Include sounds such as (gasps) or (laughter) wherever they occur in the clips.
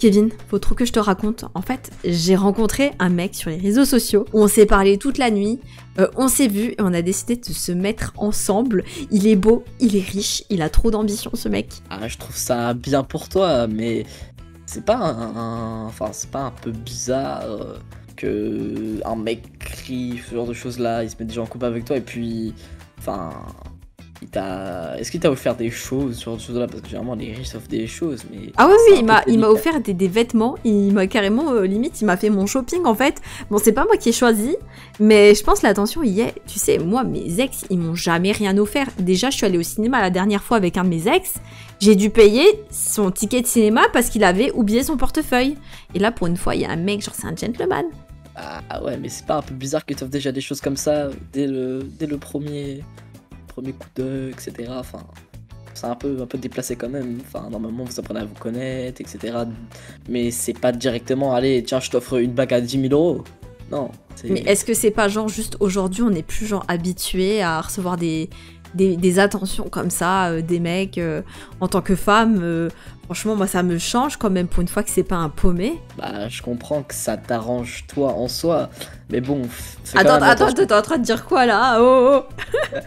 Kevin, faut trop que je te raconte. En fait, j'ai rencontré un mec sur les réseaux sociaux. On s'est parlé toute la nuit. euh, on s'est vu et on a décidé de se mettre ensemble. Il est beau, il est riche, il a trop d'ambition ce mec. Ah, je trouve ça bien pour toi, mais c'est pas un, enfin c'est pas un peu bizarre euh, que un mec crie ce genre de choses là, il se met déjà en couple avec toi et puis, enfin, est-ce qu'il t'a offert des choses sur ce là parce que généralement les riches offrent des choses, mais Ah oui, oui, il m'a, il m'a délicat. offert des, des vêtements. Il m'a carrément, euh, limite, il m'a fait mon shopping en fait. Bon, c'est pas moi qui ai choisi, mais je pense l'attention y est. Tu sais, moi, mes ex, ils m'ont jamais rien offert. Déjà, je suis allée au cinéma la dernière fois avec un de mes ex. J'ai dû payer son ticket de cinéma parce qu'il avait oublié son portefeuille. Et là, pour une fois, il y a un mec, genre, c'est un gentleman. Ah ouais, mais c'est pas un peu bizarre que t'offres déjà des choses comme ça dès le, dès le premier, premier coup d'œil, etc. Enfin, c'est un peu, un peu déplacé quand même. Enfin, normalement, vous apprenez à vous connaître, etc. Mais c'est pas directement, allez, tiens, je t'offre une bague à 10 000 euros. Non. Mais est-ce que c'est pas genre juste aujourd'hui, on n'est plus genre habitué à recevoir des, des, des attentions comme ça, euh, des mecs euh, en tant que femme euh, Franchement, moi, ça me change quand même pour une fois que c'est pas un paumé. Bah, je comprends que ça t'arrange toi en soi. Mais bon, fais quand Attends, même attends, attends, t'es en train de dire quoi là? Oh, oh.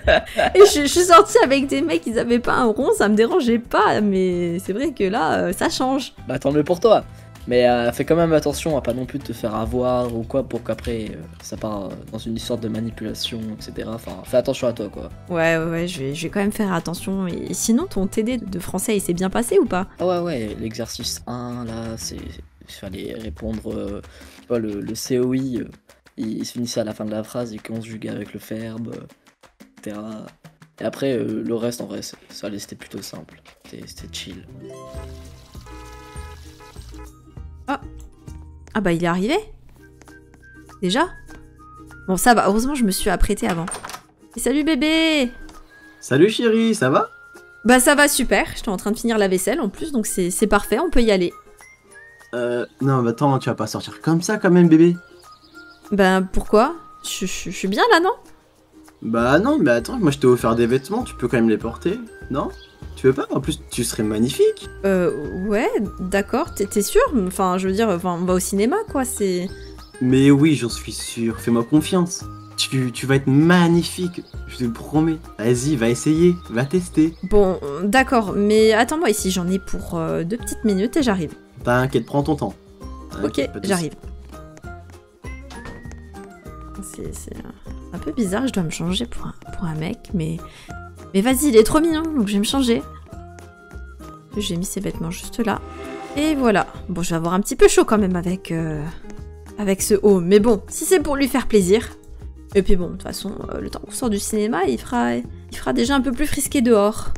(laughs) Et je, je suis sortie avec des mecs, ils avaient pas un rond, ça me dérangeait pas, mais c'est vrai que là, ça change. Bah tant mieux pour toi. Mais euh, fais quand même attention à pas non plus te faire avoir ou quoi pour qu'après euh, ça part euh, dans une histoire de manipulation, etc. Enfin, fais attention à toi quoi. Ouais, ouais, ouais, je vais, je vais quand même faire attention. Et sinon, ton TD de français, il s'est bien passé ou pas? Ah ouais, ouais, l'exercice 1 là, c'est. Il fallait répondre. euh, tu vois, le, le COI, il, il se finissait à la fin de la phrase et conjuguait avec le verbe, etc. Et après, le reste en vrai, ça, ça allait, c'était plutôt simple. C'était chill. Ah. Bah, il est arrivé. Déjà. Bon, ça va, heureusement, je me suis apprêtée avant. Et salut bébé. Salut chérie, ça va? Bah, ça va super, j'étais en train de finir la vaisselle en plus, donc c'est parfait, on peut y aller. Euh, non, mais attends, tu vas pas sortir comme ça quand même, bébé. Ben, pourquoi? Je, je- je suis bien là, non? Bah non, mais attends, moi je t'ai offert des vêtements, tu peux quand même les porter, non? Tu veux pas En plus, tu serais magnifique. Euh, ouais, d'accord, t'es sûr? Enfin, je veux dire, enfin, on va au cinéma, quoi, c'est... Mais oui, j'en suis sûr, fais-moi confiance. Tu, tu vas être magnifique, je te le promets. Vas-y, va essayer, va tester. Bon, d'accord, mais attends-moi ici, j'en ai pour euh, deux petites minutes et j'arrive. T'inquiète, prends ton temps. Ok, pas de j'arrive. C'est c'est un peu bizarre, je dois me changer pour un, pour un mec, mais... Mais vas-y, il est trop mignon, donc je vais me changer. J'ai mis ses vêtements juste là. Et voilà. Bon, je vais avoir un petit peu chaud quand même avec... euh, avec ce haut, mais bon, si c'est pour lui faire plaisir... Et puis bon, de toute façon, euh, le temps qu'on sort du cinéma, il fera, il fera déjà un peu plus frisqué dehors.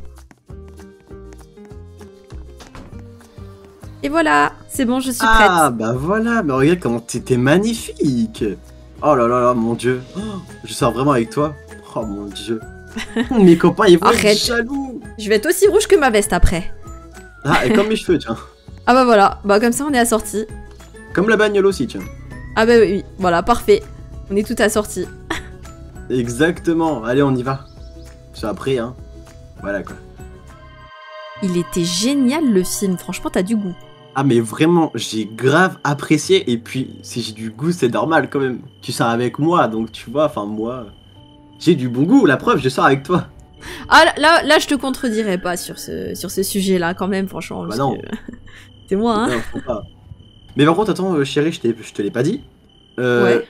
Et voilà, c'est bon, je suis prête. Ah, bah voilà, mais regarde comment t'étais magnifique. Oh là là là, mon dieu. Oh, je sors vraiment avec toi. Oh mon dieu. (laughs) Mes copains, ils vont être Arrête. jaloux. Je vais être aussi rouge que ma veste après. Ah, et comme mes cheveux, tiens. Ah bah voilà, bah comme ça on est assorti. Comme la bagnole aussi, tiens. Ah bah oui, oui, voilà, parfait. On est tout assorti. (laughs) Exactement. Allez, on y va. C'est après, hein. Voilà quoi. Il était génial le film, franchement t'as du goût. Ah, mais vraiment, j'ai grave apprécié. Et puis, si j'ai du goût, c'est normal quand même. Tu sors avec moi, donc tu vois, enfin, moi. J'ai du bon goût, la preuve, je sors avec toi. Ah là, là, je te contredirais pas sur ce, sur ce sujet-là quand même, franchement. Bah non. C'est (laughs) moi, hein. Non, faut pas. Mais par contre, attends, euh, chérie, je, te l'ai pas dit. Euh, Ouais.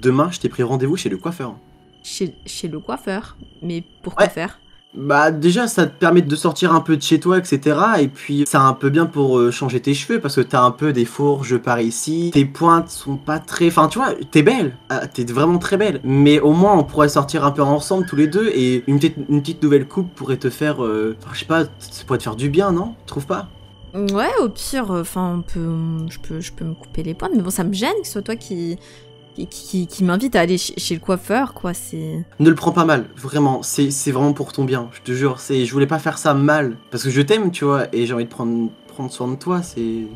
Demain, je t'ai pris rendez-vous chez le coiffeur. Chez, chez le coiffeur. Mais pourquoi Ouais. faire? Bah déjà ça te permet de sortir un peu de chez toi etc et puis c'est un peu bien pour euh, changer tes cheveux parce que t'as un peu des fourges par ici, tes pointes sont pas très... Enfin tu vois, t'es belle, Ah, t'es vraiment très belle. Mais au moins on pourrait sortir un peu ensemble tous les deux et une petite, une petite nouvelle coupe pourrait te faire... euh, enfin, je sais pas, ça pourrait te faire du bien non? Tu trouves pas? Ouais, au pire, enfin, on peut, je peux, je peux me couper les pointes, mais bon, ça me gêne que ce soit toi qui, qui, qui, qui m'invite à aller chez, chez le coiffeur, quoi. C'est. Ne le prends pas mal, vraiment, c'est c'est vraiment pour ton bien, je te jure, c'est je voulais pas faire ça mal parce que je t'aime tu vois et j'ai envie de prendre, prendre soin de toi, c'est...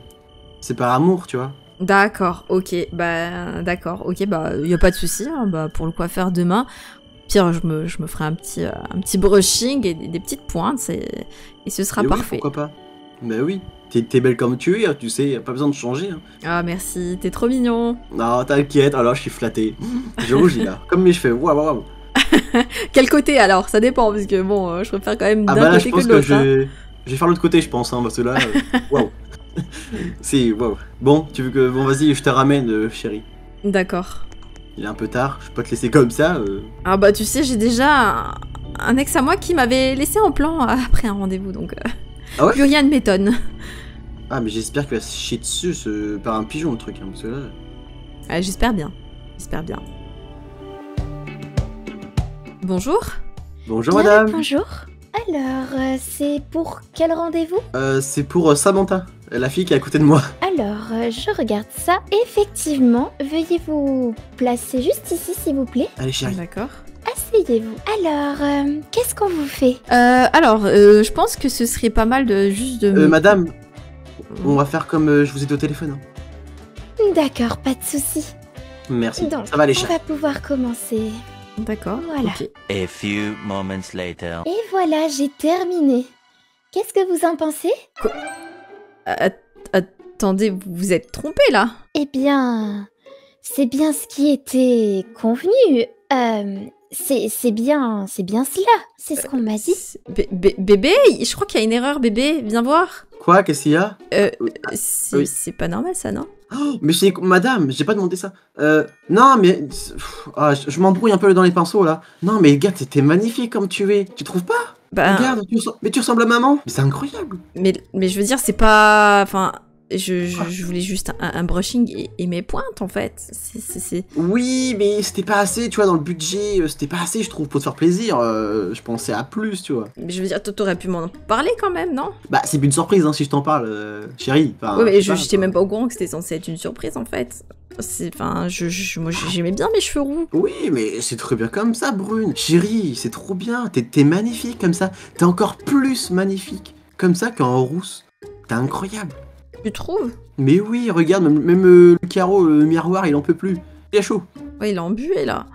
C'est par amour tu vois. D'accord, ok, bah, d'accord, ok, bah, y a pas de souci, hein, bah, pour le coiffeur demain. Pire, je me, je me ferai un petit, euh, un petit brushing et des, des petites pointes, c'est- et ce sera Et oui, parfait. pourquoi pas? Bah oui, t'es belle comme tu es, hein, tu sais, pas besoin de changer. hein. Ah merci, t'es trop mignon. Non, t'inquiète, alors je suis flatté. Je rougis là, comme mes cheveux, waouh, waouh. (laughs) Quel côté alors? Ça dépend, parce que bon, euh, je préfère quand même Ah d'un bah là, côté je pense que hein. je... vais faire l'autre côté, je pense, hein, parce que là, euh, (laughs) waouh. (laughs) C'est waouh. Bon, tu veux que. Bon, vas-y, je te ramène, euh, chérie. D'accord. Il est un peu tard, je peux pas te laisser comme ça. euh. Ah bah tu sais, j'ai déjà un, un ex à moi qui m'avait laissé en plan après un rendez-vous, donc euh, Ah ouais? plus rien ne m'étonne. Ah, mais j'espère qu'il va se chier dessus ce... par un pigeon, le truc, hein, parce que là. Ah, J'espère bien, j'espère bien. Bonjour Bonjour Bien, madame. Bonjour. Alors, euh, c'est pour quel rendez-vous? Euh, c'est pour euh, Samantha, la fille qui est à côté de moi. Alors, euh, je regarde ça. Effectivement, veuillez vous placer juste ici, s'il vous plaît. Allez, chérie. D'accord. Asseyez-vous. Alors, euh, qu'est-ce qu'on vous fait? Euh, alors, euh, je pense que ce serait pas mal de juste de... Euh, madame, on va faire comme euh, je vous ai dit au téléphone. hein. D'accord, pas de souci. Merci. Donc, Ça va les on chats. va pouvoir commencer. D'accord, Voilà. ok. A few moments later. Et voilà, j'ai terminé. Qu'est-ce que vous en pensez? Att- Attendez, vous vous êtes trompé là Eh bien, c'est bien ce qui était convenu. Euh, c'est c'est bien, c'est bien cela. C'est ce qu'on m'a dit. Bébé Je crois qu'il y a une erreur, bébé, viens voir. Quoi? Qu'est-ce qu'il y a? Euh, c'est oui. c'est pas normal ça, non? Oh, mais c'est madame, j'ai pas demandé ça. Euh, non, mais pff, ah, je, je m'embrouille un peu dans les pinceaux là. Non, mais regarde, t'es- t'es magnifique comme tu es. Tu trouves pas? Bah, Regarde, tu ressembles- mais tu ressembles à maman. Mais c'est incroyable. mais, mais je veux dire, c'est pas... Enfin, je, je, je voulais juste un, un brushing et, et mes pointes, en fait. Oui, mais c'était pas assez, tu vois, dans le budget, euh, c'était pas assez, je trouve, pour te faire plaisir. euh, je pensais à plus, tu vois. Mais je veux dire, t'aurais pu m'en parler quand même, non? Bah, c'est une surprise hein, si je t'en parle, euh, chérie. Enfin, Ouais, mais je j'étais même pas au courant que c'était censé être une surprise, en fait. Enfin, je, je- moi, j'aimais bien mes cheveux roux. Oui, mais c'est très bien comme ça, Brune. Chérie, c'est trop bien. T'es t'es magnifique comme ça. T'es encore plus magnifique comme ça qu'en rousse. T'es incroyable. Tu trouves Mais oui, regarde, même, même, euh, le carreau, le miroir, il en peut plus. Il est chaud. Ouais, il est embué, là.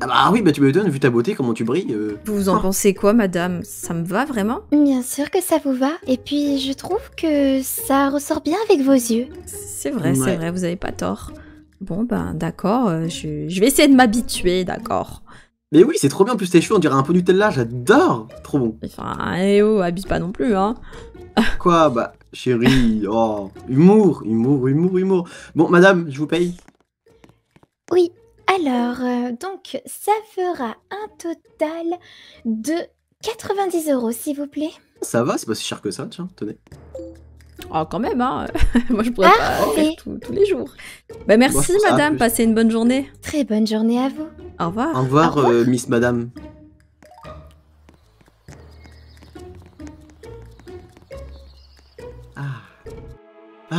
Ah bah oui, bah tu m'étonnes, vu ta beauté, comment tu brilles. euh. Vous en Ah. pensez quoi, madame? Ça me va, vraiment? Bien sûr que ça vous va. Et puis, je trouve que ça ressort bien avec vos yeux. C'est vrai, c'est vrai, vous avez pas tort. Bon, ben, d'accord, euh, je, je vais essayer de m'habituer, d'accord. Mais oui, c'est trop bien, en plus tes cheveux, on dirait un peu Nutella, j'adore. Trop bon. Enfin, eh oh, abuse pas non plus, hein. Quoi Bah, chérie, oh, humour, humour, humour, humour. Bon, madame, je vous paye. Oui. Alors, euh, donc, ça fera un total de 90 euros, s'il vous plaît. Ça va, c'est pas si cher que ça, tiens, tenez. Oh, quand même, hein. (laughs) Moi, je pourrais pas Parfait. faire tout- tous les jours. Bah, merci, madame, passez une bonne journée. Très bonne journée à vous. Au revoir. Au revoir, Au revoir. euh, Miss Madame.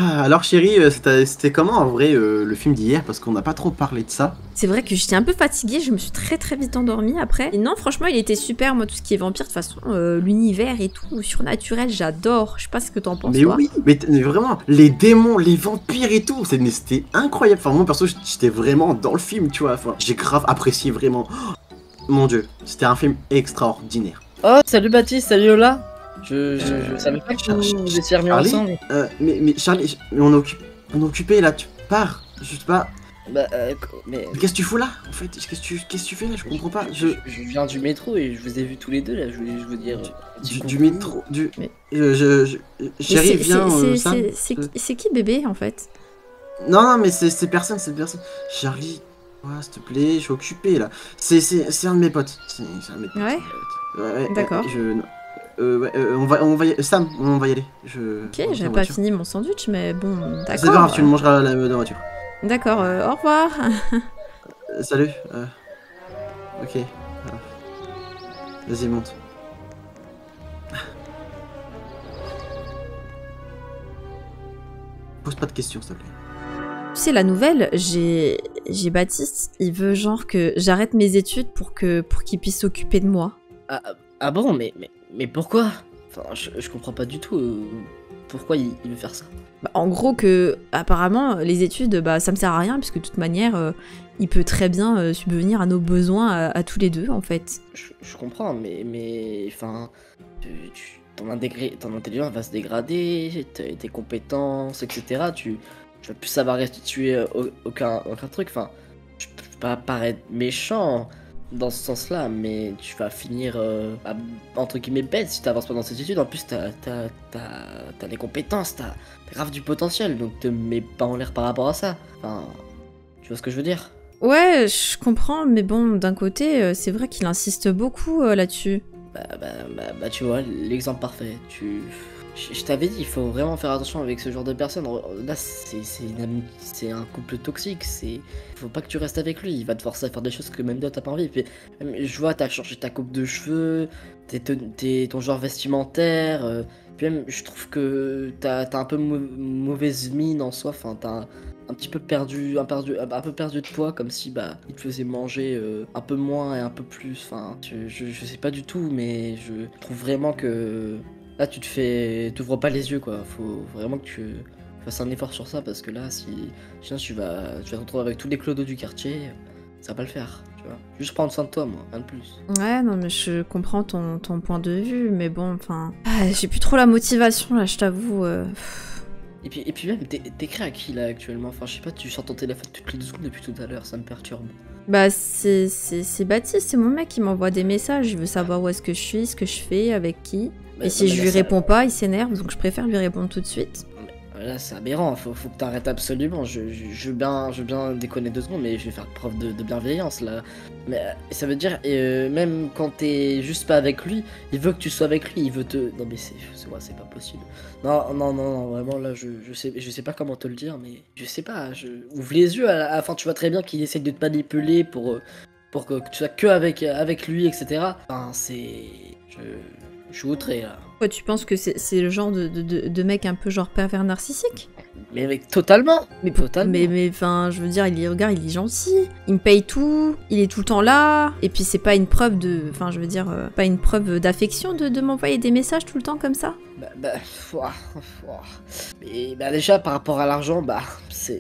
Ah, alors chérie, euh, c'était comment en vrai euh, le film d'hier? Parce qu'on n'a pas trop parlé de ça. C'est vrai que j'étais un peu fatiguée, je me suis très très vite endormie après. Et non, franchement, il était super, moi, tout ce qui est vampire, de toute façon, euh, l'univers et tout, surnaturel, j'adore. Je sais pas ce que t'en penses, mais toi. oui, mais, vraiment, les démons, les vampires et tout, c'était incroyable. Enfin, moi perso, j'étais vraiment dans le film, tu vois. Enfin, j'ai grave apprécié vraiment. Oh, (gasps) mon dieu, c'était un film extraordinaire. Oh, salut Baptiste, salut Lola. Je, je, je Euh, savais pas que vous étiez remis Charlie ensemble. Euh, mais, mais Charlie, on est, occu- on est occupé là, tu pars. Je sais pas. Bah, euh, mais. Mais Qu'est-ce que tu fous là en fait? Qu'est-ce que tu, qu'est-ce que tu fais là? Je comprends pas. Je, Je, je viens du métro et je vous ai vu tous les deux là. Je voulais je veux dire. euh, du, métro, du. Mais- Euh, je, je- Mais chérie, c'est- viens. c'est- euh, c'est- Sam. c'est- C'est qui- c'est qui bébé, en fait? Non, non, mais c'est c'est personne, c'est personne. Charlie, ouais, s'il te plaît, je suis occupé là. C'est c'est c'est un de mes potes. C'est c'est un de mes potes. Ouais. Ouais, ouais, D'accord. ouais, Je. Euh, ouais, euh, on va, on va y... Sam, on va y aller. Je. Ok, j'avais pas fini mon sandwich, mais bon, d'accord. C'est pas grave, tu le mangeras dans la voiture. D'accord, euh, au revoir. (laughs) Euh, salut. euh, Ok. Vas-y, monte. Pose pas de questions, s'il te plaît. Tu sais, la nouvelle, j'ai j'ai Baptiste, il veut genre que j'arrête mes études pour que pour qu'il puisse s'occuper de moi. Ah, ah, ah bon, mais, mais, mais pourquoi? Enfin, je, je comprends pas du tout. euh, pourquoi il, il veut faire ça Bah, en gros que apparemment les études, bah ça me sert à rien puisque de toute manière, euh, il peut très bien euh, subvenir à nos besoins à, à tous les deux en fait. je, je comprends, mais. mais Enfin. Ton, intelligence va se dégrader, tes, tes compétences, etc. Tu, tu vas plus savoir restituer au- aucun, aucun truc. Enfin, je peux pas paraître méchant dans ce sens-là, mais tu vas finir euh, à- entre guillemets bête si t'avances pas dans cette étude. En plus, t'as t'as- t'as- t'as des compétences, t'as t'as grave du potentiel, donc te mets pas en l'air par rapport à ça. Enfin, tu vois ce que je veux dire? Ouais, je comprends, mais bon, d'un côté, euh, c'est vrai qu'il insiste beaucoup euh, là-dessus. Bah, bah, bah, bah, tu vois, l'exemple parfait. Tu... Je, t'avais dit, il faut vraiment faire attention avec ce genre de personnes. Là, c'est un couple toxique. C'est, faut pas que tu restes avec lui. Il va te forcer à faire des choses que même toi t'as pas envie. Puis, je vois, t'as changé ta coupe de cheveux, t'es ton genre vestimentaire. euh, puis même, je trouve que t'as as un peu mau- mauvaise mine en soi. Enfin, t'as un, un petit peu perdu, un, perdu, un peu perdu de poids, comme si bah il te faisait manger euh, un peu moins et un peu plus. Enfin, je, je, je sais pas du tout, mais je trouve vraiment que là tu te fais, t'ouvres pas les yeux quoi. Faut vraiment que tu fasses un effort sur ça parce que là, si sinon tu vas, tu vas te retrouver avec tous les clodos du quartier, ça va pas le faire. Tu vois, juste prendre soin de toi, moi, rien de plus. Ouais, non, mais je comprends ton, ton point de vue, mais bon, enfin. ah, J'ai plus trop la motivation là, je t'avoue. euh. Et puis, et puis même, t'é- t'écris à qui là actuellement? Enfin, je sais pas, tu sors ton téléphone toutes les deux secondes depuis tout à l'heure, ça me perturbe. Bah, c'est c'est- c'est Baptiste, c'est mon mec qui m'envoie des messages. Il veut savoir où est-ce que je suis, ce que je fais, avec qui. Bah, Et si je lui ça- réponds pas, il s'énerve, donc je préfère lui répondre tout de suite. Là, c'est aberrant, faut, faut que t'arrêtes absolument. Je, je, je veux bien, je veux bien déconner deux secondes, mais je vais faire preuve de, de bienveillance là. Mais euh, ça veut dire, euh, même quand t'es juste pas avec lui, il veut que tu sois avec lui, il veut te. Non, mais c'est c'est pas possible. Non, non, non, non, vraiment là, je, je, sais, je sais pas comment te le dire, mais je sais pas. Je... Ouvre les yeux, à la à la fin, tu vois très bien qu'il essaie de te manipuler pour, euh, pour que, que tu sois que avec, avec lui, etc. Enfin, c'est. Je, je suis outré là. Toi, tu penses que c'est le genre de, de, de- mec un peu genre pervers narcissique? Mais avec totalement Mais Totalement. Mais, mais enfin, je veux dire, il est, regarde, il est gentil, il me paye tout, il est tout le temps là, et puis c'est pas une preuve de. Enfin, je veux dire, euh, pas une preuve d'affection de, de m'envoyer des messages tout le temps comme ça? Bah, bah, ouah, ouah. Mais bah déjà par rapport à l'argent, bah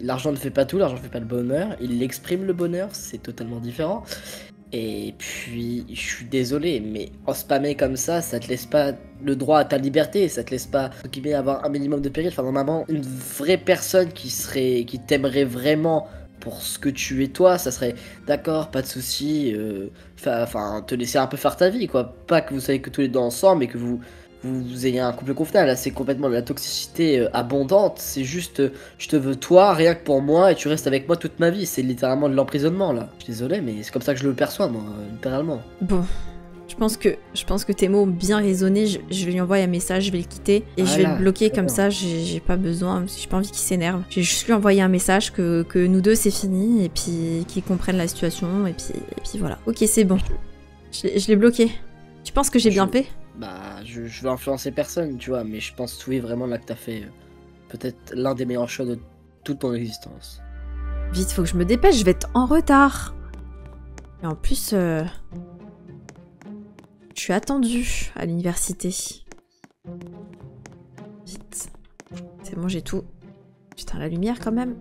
l'argent ne fait pas tout, l'argent fait pas le bonheur. Il exprime le bonheur, c'est totalement différent. Et puis je suis désolé, mais en spammer comme ça, ça te laisse pas le droit à ta liberté, ça te laisse pas avoir un minimum de péril. Enfin normalement, une vraie personne qui serait, qui t'aimerait vraiment pour ce que tu es toi, ça serait d'accord, pas de souci. euh, Enfin, te laisser un peu faire ta vie, quoi. Pas que vous soyez que tous les deux ensemble et que vous vous, vous ayez un couple convenable, là c'est complètement de la toxicité euh, abondante, c'est juste euh, je te veux toi, rien que pour moi, et tu restes avec moi toute ma vie, c'est littéralement de l'emprisonnement là. Je suis désolé, mais c'est comme ça que je le perçois moi, euh, littéralement. Bon. Je pense que je pense que tes mots ont bien résonné. Je, je vais lui envoyer un message, je vais le quitter et je vais le bloquer comme bien. ça. J'ai pas besoin, j'ai pas envie qu'il s'énerve. J'ai juste lui envoyer un message que, que nous deux c'est fini et puis qu'il comprenne la situation et puis et puis voilà. Ok, c'est bon. Je, l'ai- je l'ai bloqué. Tu penses que j'ai bien fait? Bah, je, veux influencer personne, tu vois, mais je pense oui vraiment là que t'as fait euh, peut-être l'un des meilleurs choix de toute ton existence. Vite, faut que je me dépêche, je vais être en retard. Et en plus, euh, je suis attendue à l'université. Vite. C'est bon, j'ai tout. Putain, la lumière quand même.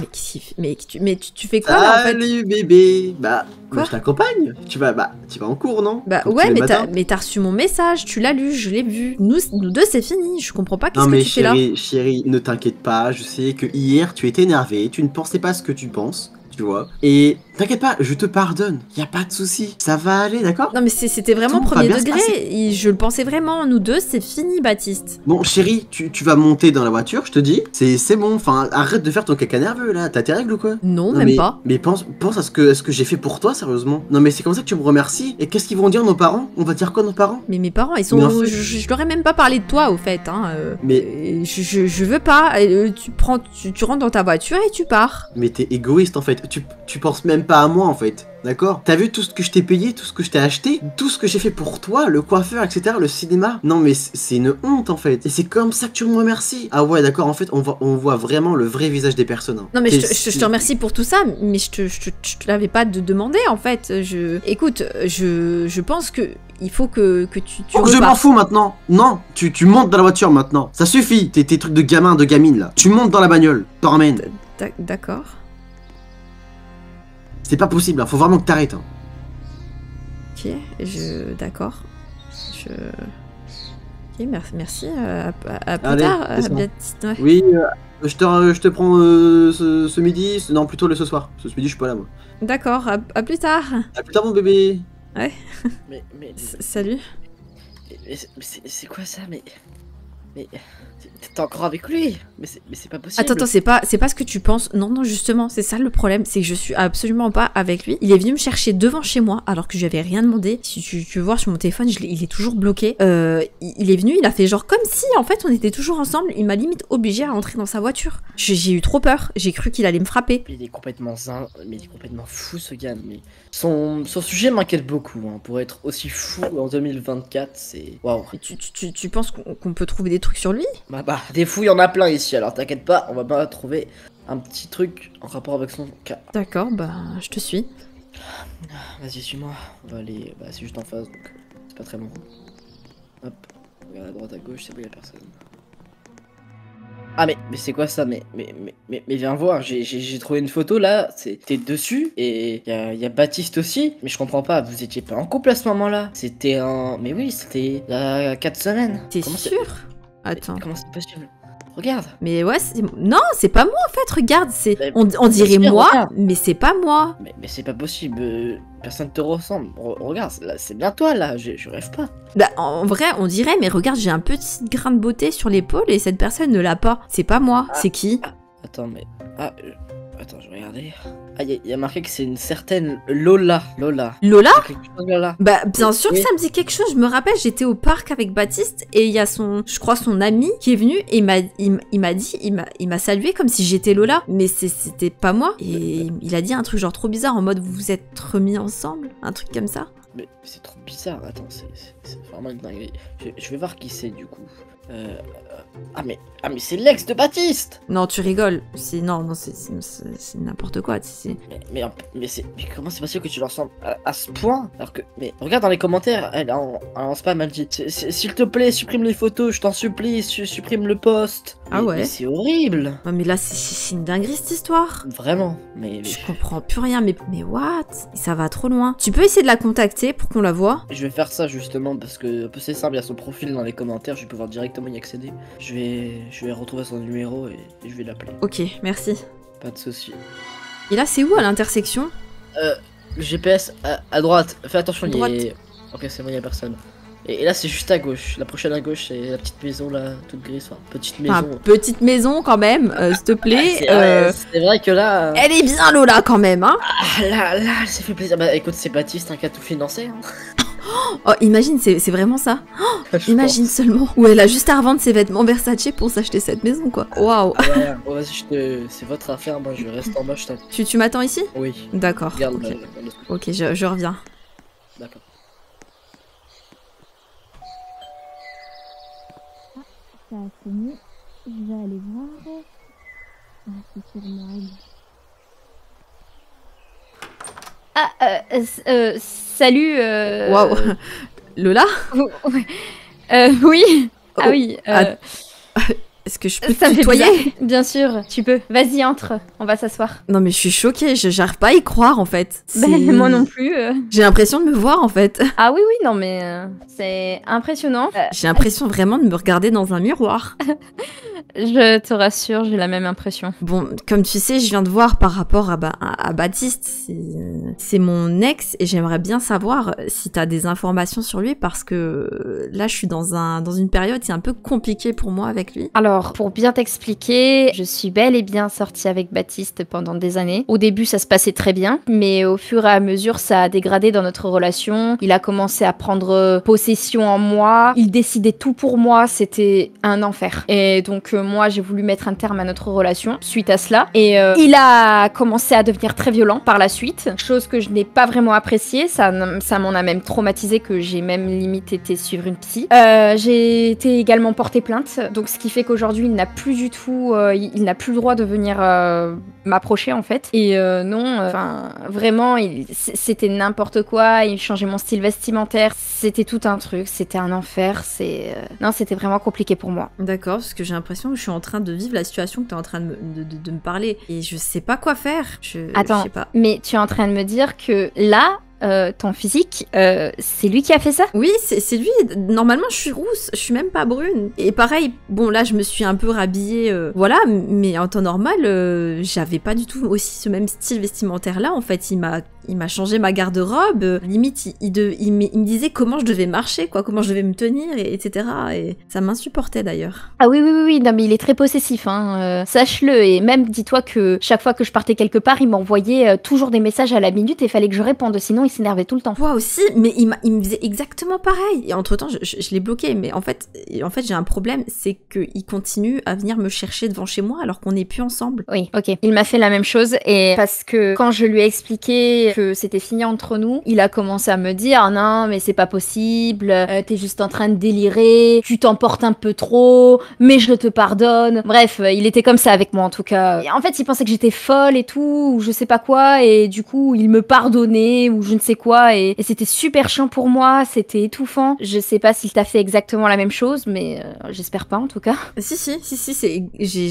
Mais, mais, tu, mais tu, tu fais quoi là en fait? Salut bébé Bah, Quoi? moi, je t'accompagne. Tu vas, bah, tu vas en cours, non? Bah Comme ouais, mais t'as, mais reçu mon message, tu l'as lu, je l'ai vu. Nous, nous deux, c'est fini. Je comprends pas qu'est-ce Non que mais tu fais là. chérie, chérie, ne t'inquiète pas, je sais que hier tu étais énervé, tu ne pensais pas ce que tu penses, tu vois. Et t'inquiète pas, je te pardonne, y a pas de souci, ça va aller, d'accord? Non mais c'était vraiment Tout premier degré. je le pensais vraiment. Nous deux, c'est fini, Baptiste. Bon chérie, tu, tu vas monter dans la voiture, je te dis, c'est bon, enfin arrête de faire ton caca nerveux là, t'as tes règles ou quoi? Non, Non, même mais, pas. Mais pense, pense à ce que, à ce que j'ai fait pour toi, sérieusement. Non mais c'est comme ça que tu me remercies. Et qu'est-ce qu'ils vont dire nos parents? On va dire quoi nos parents? Mais mes parents, ils sont. Mais en fait- je, je- je leur ai même pas parlé de toi, au fait. Hein. euh, Mais- euh, je, je, je veux pas. euh, tu prends, tu, tu rentres dans ta voiture et tu pars. Mais t'es égoïste en fait, tu, tu penses même pas à moi en fait, d'accord? T'as vu tout ce que je t'ai payé, tout ce que je t'ai acheté, tout ce que j'ai fait pour toi, le coiffeur, etc., le cinéma? Non mais c'est une honte en fait, et c'est comme ça que tu me remercies Ah ouais d'accord, en fait on voit, on voit vraiment le vrai visage des personnes. hein. Non mais je te, je- je te remercie pour tout ça, mais je te, je te, je te l'avais pas de demander en fait. Je, écoute, je, je pense que il faut que, que tu, tu Oh, je m'en fous maintenant Non, tu, tu montes dans la voiture maintenant, ça suffit, tes, tes trucs de gamin, de gamine là. Tu montes dans la bagnole, t'emmènes. D'ac- D'accord. C'est pas possible, hein, faut vraiment que t'arrêtes. hein. Ok. Je, d'accord. Je... Ok, merci, merci. euh, à, à- à plus Allez, tard, euh, ouais. Oui, euh, je, te, je te prends euh, ce, ce midi, non plutôt le ce soir. Ce midi je suis pas là moi. D'accord, à, à plus tard. A plus tard mon bébé. Mais, mais, S- Salut. mais- mais mais c'est quoi ça Mais. Mais. T'es encore avec lui Mais c'est mais c'est pas possible. Attends, attends, c'est pas, c'est pas ce que tu penses. Non, non, justement, c'est ça le problème, c'est que je suis absolument pas avec lui. Il est venu me chercher devant chez moi, alors que je lui avais rien demandé. Si tu, tu veux voir sur mon téléphone, je il est toujours bloqué. Euh, il, il est venu, il a fait genre comme si, en fait, on était toujours ensemble. Il m'a limite obligé à rentrer dans sa voiture. J'ai j'ai eu trop peur. J'ai cru qu'il allait me frapper. Il est complètement zin, mais il est complètement fou ce gars. Mais son, son sujet m'inquiète beaucoup. Hein. Pour être aussi fou en 2024, c'est waouh. Tu, tu, tu, tu penses qu'on qu'on peut trouver des trucs sur lui Bah bah, des fous il y en a plein ici. Alors t'inquiète pas, on va pas trouver un petit truc en rapport avec son cas. D'accord, bah, je te suis. Vas-y, suis-moi. On va aller. Bah, c'est juste en face donc c'est pas très long. Hop, regarde à droite, à gauche, c'est bon, y a personne. Ah, mais, mais c'est quoi ça? Mais, mais, mais, mais, mais viens voir, j'ai- trouvé une photo là, c'est- t'es dessus et y a, y a Baptiste aussi. Mais je comprends pas, vous étiez pas en couple à ce moment-là? C'était un. Mais oui, c'était il y a 4 semaines. T'es sûr? Attends. Comment c'est possible? Regarde. Mais ouais, c'est... non, c'est pas moi en fait, regarde, c'est... Mais- On, on dirait Bien moi, regarde. mais c'est pas moi. Mais, mais c'est pas possible, euh, personne te ressemble. Re- regarde, là, c'est bien toi là, je, je rêve pas. Bah, en vrai, on dirait, mais regarde, j'ai un petit grain de beauté sur l'épaule et cette personne ne l'a pas. C'est pas moi, Ah. c'est qui? Attends, mais. Ah, euh, attends, je vais regarder. Ah, il y, a- y a marqué que c'est une certaine Lola. Lola. Lola chose. Bah, bien sûr que ça me dit quelque chose. Je me rappelle, j'étais au parc avec Baptiste et il y a son, je crois, son ami qui est venu et il m'a, il, m- il m'a dit, il m'a, salué comme si j'étais Lola. Mais c'était pas moi. Et il a dit un truc genre trop bizarre en mode vous vous êtes remis ensemble, un truc comme ça. Mais c'est trop bizarre. Attends, c'est vraiment une dinguerie. Je, je vais voir qui c'est du coup. Euh, ah, mais, ah, mais c'est l'ex de Baptiste Non, tu rigoles. C'est non, non, c'est, n'importe quoi. c'est- Mais, mais, comment c'est possible que tu leur ressembles à, à ce point? Alors que. Mais regarde dans les commentaires, elle en, en spam, elle dit S'il te plaît, supprime les photos, je t'en supplie, su- supprime le post. Ah Mais- ouais? mais C'est horrible Non, mais là, c'est, c'est une dinguerie cette histoire. Vraiment. Mais. Je comprends plus rien, mais, mais what? Ça va trop loin. Tu peux essayer de la contacter pour qu'on la voie? Je vais faire ça justement parce que c'est simple, il y a son profil dans les commentaires, je vais pouvoir directement y accéder. Je vais, je vais retrouver son numéro et, et je vais l'appeler. Ok, merci. Pas de souci. Et là, c'est où à l'intersection? Le GPS à, à droite, fais attention, il y Droite. a... Ok, c'est bon, il y a personne. Et, et là, c'est juste à gauche. La prochaine à gauche, c'est la petite maison là, toute grise. Enfin, petite maison. Enfin, petite maison quand même, euh, s'il te Ah, plaît. c'est Euh, c'est vrai que là, euh, Elle est bien Lola quand même, hein ah, là, là, elle s'est fait plaisir. Bah écoute, c'est Baptiste hein, qui a tout financé. Hein. Oh, imagine, c'est vraiment ça. (laughs) Je Imagine pense. seulement. Ou elle a juste à revendre ses vêtements Versace pour s'acheter cette maison, quoi. Waouh Ah ouais, bon, vas-y, je te... c'est votre affaire. Moi, je reste en bas, je t'attends. Tu, tu m'attends ici? Oui. D'accord. Regarde, Ok, je, je reviens. D'accord. Ça a sonné. Je vais aller voir. Ah, c'est sûrement elle. Ah, euh, euh, salut. Euh... Waouh Lola? (laughs) Euh, oui. Ah Oh, oui. Est-ce que je peux ça te tutoyer. Bien sûr, tu peux. Vas-y, entre. On va s'asseoir. Non mais je suis choquée, je- j'arrive pas à y croire en fait. (laughs) Ben, C'est- moi non plus. euh. J'ai l'impression de me voir en fait. (laughs) Ah oui, oui, non, mais euh, c'est impressionnant. Euh, J'ai l'impression vraiment de me regarder dans un miroir. (laughs) je te rassure, j'ai la même impression. Bon, comme tu sais, je viens de voir par rapport à, Ba- à, Baptiste, c'est c'est mon ex et j'aimerais bien savoir si t'as des informations sur lui parce que là je suis dans, un, dans une période qui est un peu compliquée pour moi avec lui. Alors, pour bien t'expliquer, je suis bel et bien sortie avec Baptiste pendant des années. Au début, ça se passait très bien, mais au fur et à mesure, ça a dégradé dans notre relation. Il a commencé à prendre possession en moi. Il décidait tout pour moi. C'était un enfer. Et donc, euh, moi, j'ai voulu mettre un terme à notre relation suite à cela. Et euh, il a commencé à devenir très violent par la suite, chose que je n'ai pas vraiment appréciée. Ça, ça m'en a même traumatisé que j'ai même limite été suivre une psy. Euh, j'ai été également portée plainte, donc ce qui fait qu'aujourd'hui il n'a plus du tout, euh, il, il n'a plus le droit de venir euh, m'approcher en fait. Et euh, non, enfin vraiment, c'était n'importe quoi. Il changeait mon style vestimentaire, c'était tout un truc, c'était un enfer. C'est non, c'était vraiment compliqué pour moi. D'accord, parce que j'ai l'impression que je suis en train de vivre la situation que t'es en train de me, de, de- de me parler et je sais pas quoi faire. Je, Attends. je sais pas. Mais tu es en train de me dire que là, euh, ton physique, euh, c'est lui qui a fait ça? Oui, c'est lui. Normalement, je suis rousse, je suis même pas brune. Et pareil, bon, là, je me suis un peu rhabillée, euh, voilà, mais en temps normal, j'avais pas du tout aussi ce même style vestimentaire-là. En fait, il m'a, il m'a changé ma garde-robe. euh, limite, il, il, de- il me il disait comment je devais marcher, quoi, comment je devais me tenir, et, etc. Et ça m'insupportait d'ailleurs. Ah oui, oui, oui, oui, non, mais il est très possessif, hein. euh, sache-le. Et même, dis-toi que chaque fois que je partais quelque part, il m'envoyait euh, toujours des messages à la minute et fallait que je réponde, sinon il s'énervait tout le temps. Toi aussi, mais il, il me faisait exactement pareil. Et entre temps, je, je- je l'ai bloqué. Mais en fait, en fait, j'ai un problème, c'est qu'il continue à venir me chercher devant chez moi alors qu'on n'est plus ensemble. Oui, ok. Il m'a fait la même chose et parce que quand je lui ai expliqué que c'était fini entre nous, il a commencé à me dire non mais c'est pas possible, euh, t'es juste en train de délirer, tu t'emportes un peu trop, mais je te pardonne. Bref, euh, il était comme ça avec moi en tout cas. Et en fait, il pensait que j'étais folle et tout, ou je sais pas quoi, et du coup il me pardonnait ou je ne sais quoi, et, et c'était super chiant pour moi, c'était étouffant. Je sais pas s'il t'a fait exactement la même chose, mais euh, j'espère pas en tout cas. Si, si, si, si, c'est. j'ai-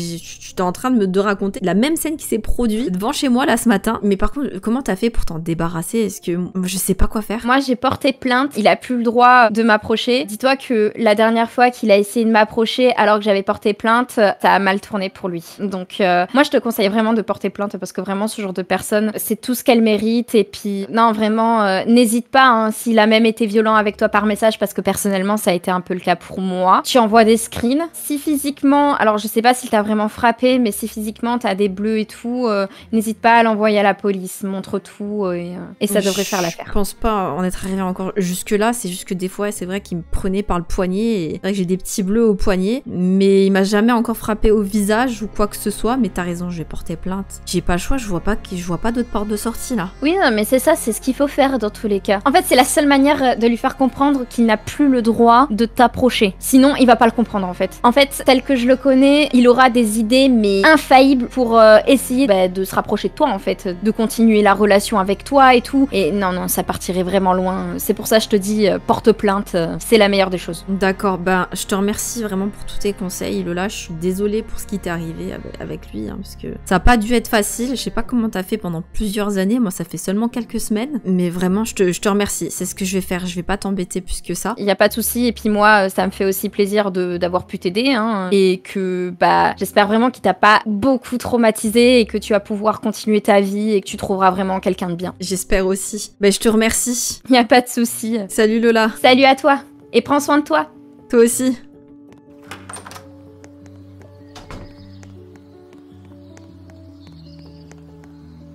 J'étais en train de me de raconter la même scène qui s'est produite devant chez moi là ce matin. Mais par contre, comment t'as fait pour t'en débarrasser Est-ce que je sais pas quoi faire? Moi, j'ai porté plainte. Il a plus le droit de m'approcher. Dis-toi que la dernière fois qu'il a essayé de m'approcher alors que j'avais porté plainte, ça a mal tourné pour lui. Donc, euh, moi, je te conseille vraiment de porter plainte parce que vraiment, ce genre de personne, c'est tout ce qu'elle mérite. Et puis, non, vraiment, euh, n'hésite pas hein, s'il a même été violent avec toi par message parce que personnellement, ça a été un peu le cas pour moi. Tu envoies des screens. Si physiquement, alors je sais pas s'il t'a vraiment frappé, mais si physiquement t'as des bleus et tout, euh, n'hésite pas à l'envoyer à la police. Montre tout euh, et, euh, et ça devrait faire l'affaire. Je pense pas en être arrivé encore jusque là. C'est juste que des fois, c'est vrai qu'il me prenait par le poignet. Et c'est vrai que j'ai des petits bleus au poignet, mais il m'a jamais encore frappé au visage ou quoi que ce soit. Mais t'as raison, je vais porter plainte. J'ai pas le choix. Je vois pas, que- je vois pas d'autre porte de sortie là. Oui, non, mais c'est ça, c'est ce qu'il faut faire dans tous les cas. En fait, c'est la seule manière de lui faire comprendre qu'il n'a plus le droit de t'approcher. Sinon, il va pas le comprendre en fait. En fait, tel que je le connais, il aura des idées mais infaillibles pour euh, essayer bah, de se rapprocher de toi en fait, de continuer la relation avec toi et tout. Et non, non, ça partirait vraiment loin. C'est pour ça que je te dis, euh, porte plainte, euh, c'est la meilleure des choses. D'accord, ben je te remercie vraiment pour tous tes conseils. Lola, je suis désolée pour ce qui t'est arrivé avec, lui, hein, parce que ça a pas dû être facile. Je sais pas comment t'as fait pendant plusieurs années. Moi, ça fait seulement quelques semaines, mais vraiment, je te, je te remercie. C'est ce que je vais faire. Je vais pas t'embêter plus que ça. Il y a pas de souci. Et puis moi, euh, ça me fait aussi plaisir d'avoir pu t'aider, hein, et que bah j'espère vraiment qu'il t'a pas beaucoup traumatisé et que tu vas pouvoir continuer ta vie et que tu trouveras vraiment quelqu'un de bien. J'espère aussi. Ben je te remercie. Il (laughs) y a pas de souci. Salut Lola. Salut à toi et prends soin de toi. Toi aussi.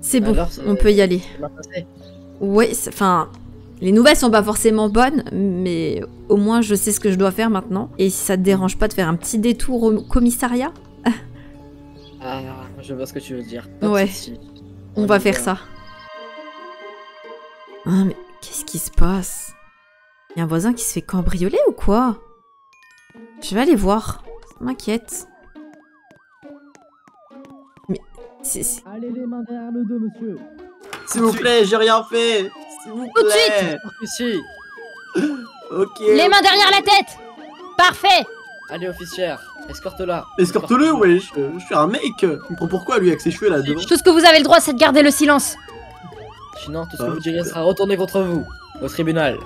C'est bon, Alors, on peut y aller. Ouais, enfin, les nouvelles sont pas forcément bonnes, mais au moins je sais ce que je dois faire maintenant. Et si ça te dérange pas de faire un petit détour au commissariat, Ah, je vois ce que tu veux dire. Pas Ouais. on va faire ça. Ah, mais qu'est-ce qui se passe? Y a un voisin qui se fait cambrioler ou quoi? Je vais aller voir. Ça m'inquiète. Mais c'est- Allez les mains derrière le dos, monsieur. S'il vous plaît, j'ai rien fait. S'il vous Tout de plaît. Ici. Ok. Les mains derrière la tête Parfait Allez, officière, escorte-la. Escorte-le, wesh. Je suis un mec. Il me prend pourquoi lui avec ses cheveux là devant? Tout ce que vous avez le droit, c'est de garder le silence. Sinon, tout ce que Ah, vous direz sera retourné contre vous, au tribunal.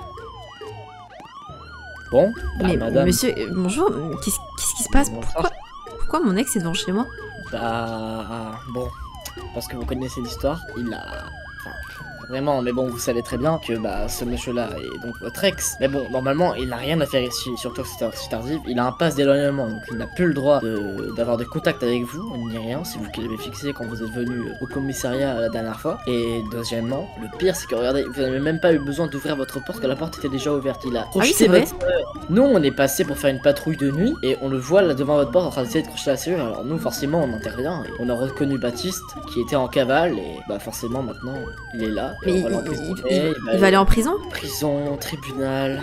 Bon, bah, mais madame. monsieur, euh, bonjour, mais qu'est-ce qui se passe? Pourquoi, pourquoi mon ex est devant chez moi? Bah, bon, parce que vous connaissez l'histoire, il a. Enfin, vraiment, mais bon, vous savez très bien que bah, ce monsieur-là est donc votre ex. Mais bon, normalement, il n'a rien à faire ici, surtout que c'est si tardif. Il a un passe d'éloignement, donc il n'a plus le droit de- d'avoir des contacts avec vous, ni rien. C'est vous qui l'avez fixé quand vous êtes venu au commissariat la dernière fois. Et deuxièmement, le pire, c'est que regardez, vous n'avez même pas eu besoin d'ouvrir votre porte, que la porte était déjà ouverte. Il a Ah oui, votre. Nous, on est passé pour faire une patrouille de nuit et on le voit là devant votre porte en train d'essayer de crocheter la serrure. Alors nous, forcément, on intervient et on a reconnu Baptiste qui était en cavale et bah forcément maintenant il est là. Mais il, va il- l'emprisonner, il- il va aller en prison prison, tribunal,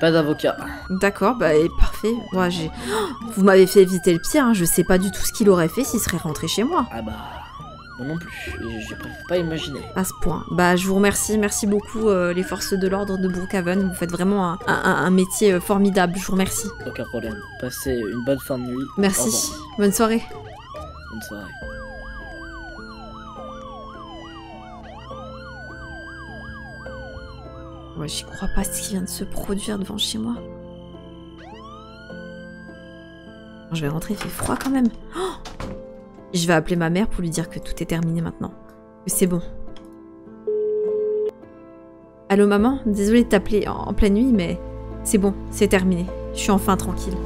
pas d'avocat. D'accord, bah et parfait. Moi, j'ai. Oh, vous m'avez fait éviter le pire, hein. je sais pas du tout ce qu'il aurait fait s'il serait rentré chez moi. Ah bah moi non plus. Je préfère pas imaginer. À ce point. Bah, je vous remercie. Merci beaucoup, euh, les forces de l'ordre de Brookhaven. Vous faites vraiment un, un- un métier euh, formidable. Je vous remercie. Aucun problème. Passez une bonne fin de nuit. Merci. Bonne soirée. Bonne soirée. J'y crois pas ce qui vient de se produire devant chez moi. Je vais rentrer, il fait froid quand même. Oh je vais appeler ma mère pour lui dire que tout est terminé maintenant. Que c'est bon. Allô maman? Désolée de t'appeler en pleine nuit, mais c'est bon, c'est terminé. Je suis enfin tranquille.